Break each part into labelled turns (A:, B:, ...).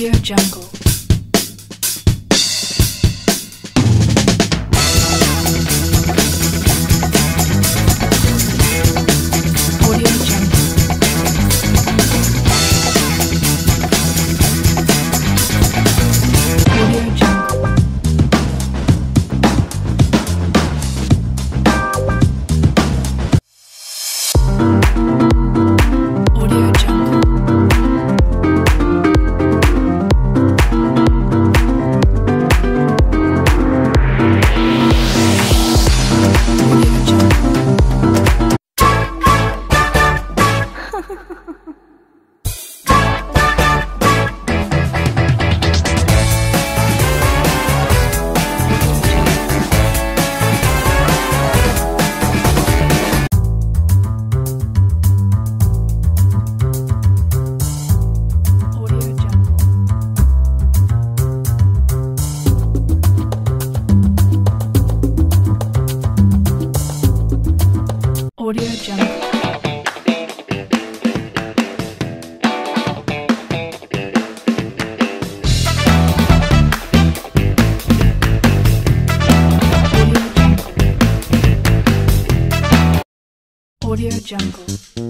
A: Audio Jungle. Jungle.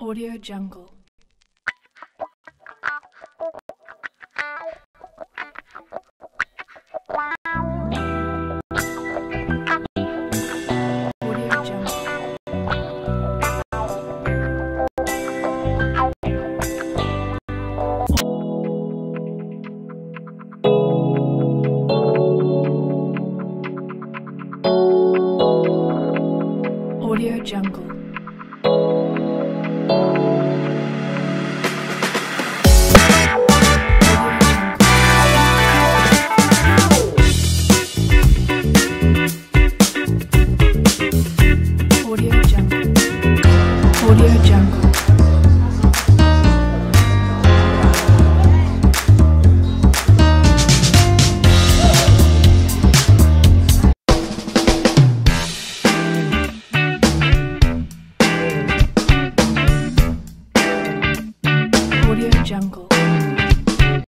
A: Audio Jungle.